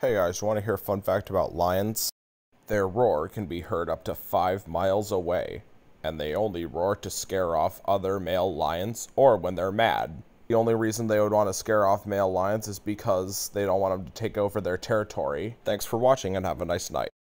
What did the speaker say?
Hey guys, want to hear a fun fact about lions? Their roar can be heard up to 5 miles away, and they only roar to scare off other male lions or when they're mad. The only reason they would want to scare off male lions is because they don't want them to take over their territory. Thanks for watching and have a nice night.